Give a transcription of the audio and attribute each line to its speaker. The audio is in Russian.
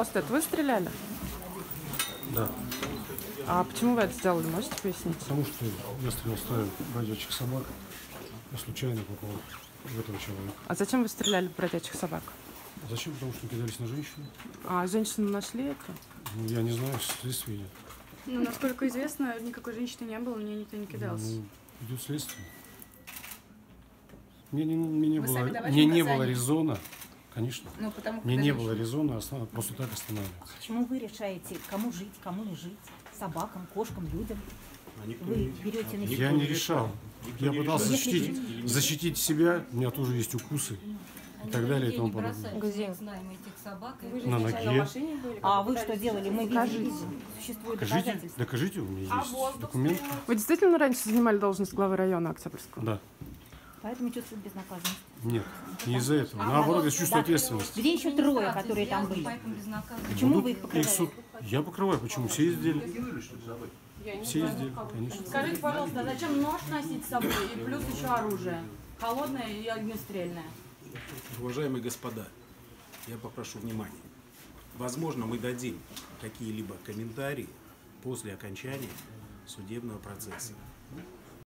Speaker 1: Просто это вы стреляли?
Speaker 2: Да,
Speaker 1: А почему вы это сделали, можете пояснить?
Speaker 2: потому что я стрелял стаю бродячих собак. Я случайно попал в этого человека.
Speaker 1: А зачем вы стреляли в бродячих собак?
Speaker 2: Зачем? Потому что кидались на женщину.
Speaker 1: А женщину нашли это?
Speaker 2: Ну, я не знаю, следствие идет.
Speaker 3: Ну, насколько известно, никакой женщины не было, мне никто не кидался.
Speaker 2: Ну, идет следствие. Мне не, мне не
Speaker 4: Вы
Speaker 2: было, мне не было резона, конечно.
Speaker 4: Ну, потому
Speaker 2: Мне не было резона просто так останавливаться.
Speaker 5: Почему вы решаете, кому жить, кому не жить? Собакам, кошкам, людям? Вы берете на себя...
Speaker 2: Я не решал. Я пытался защитить, защитить себя, у меня тоже есть укусы и так далее и тому подобное.
Speaker 5: Где?
Speaker 6: знаем этих собак.
Speaker 2: На ноге.
Speaker 5: А вы что делали? Мы видели, существует
Speaker 2: Докажите, докажите, у меня есть документы.
Speaker 1: Вы действительно раньше занимали должность главы района Октябрьского?
Speaker 2: Да.
Speaker 5: Поэтому чувствует безнаказанность.
Speaker 2: Нет, не из-за этого. Наоборот, я чувствую ответственность.
Speaker 5: Где еще трое, которые там были? Почему вы их
Speaker 2: их
Speaker 5: покрываете?
Speaker 2: суд. Я покрываю. Почему? Все издели. Все издели, конечно.
Speaker 7: Скажите, пожалуйста, а зачем нож носить с собой и плюс еще оружие? Холодное и огнестрельное.
Speaker 8: Уважаемые господа, я попрошу внимания. Возможно, мы дадим какие-либо комментарии после окончания судебного процесса.